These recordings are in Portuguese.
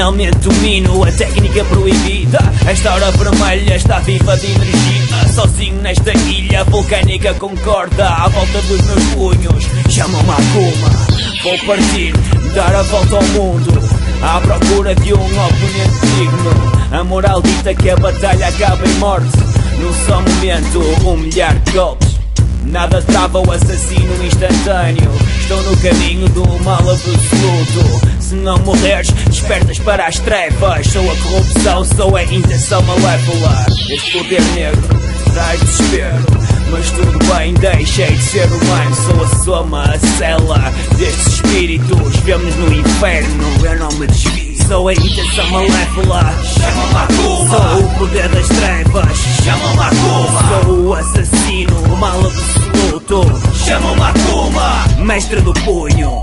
finalmente domino a técnica proibida. Esta hora vermelha está viva de energia. Sozinho nesta ilha vulcânica concorda à volta dos meus punhos. Chamam-me Akuma. Vou partir, dar a volta ao mundo. À procura de um oponente digno. A moral dita que a batalha acaba em morte. Num só momento, um milhar de golpes. Nada trava o assassino instantâneo. Estou no caminho do mal absoluto. Não morreres, despertas para as trevas. Sou a corrupção, sou a intenção malévola. Este poder negro traz desespero. Mas tudo bem, deixei de ser humano. Sou a soma, a cela destes espíritos. Vemos no inferno, eu não me desvio. Sou a intenção malévola. Chama-me Akuma. Sou o poder das trevas. Chama-me Akuma. Sou o assassino, o mal absoluto. Chama-me Akuma. Mestre do punho.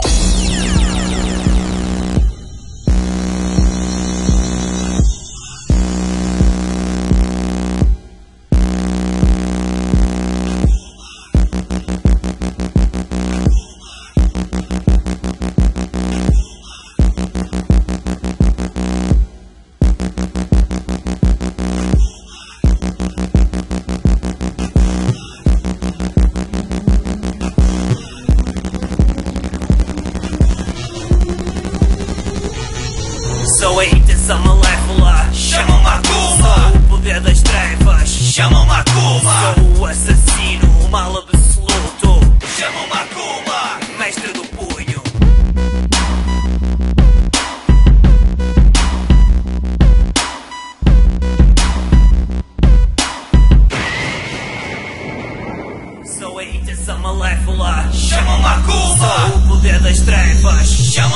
Intenção malévola. Chama-me Akuma. Sou o poder das trevas. Chama-me Akuma. Sou o assassino, o mal absoluto. Chama-me Akuma. Mestre do punho. Sou a intenção malévola. Chama-me Akuma. Sou o poder das trevas. Chama-me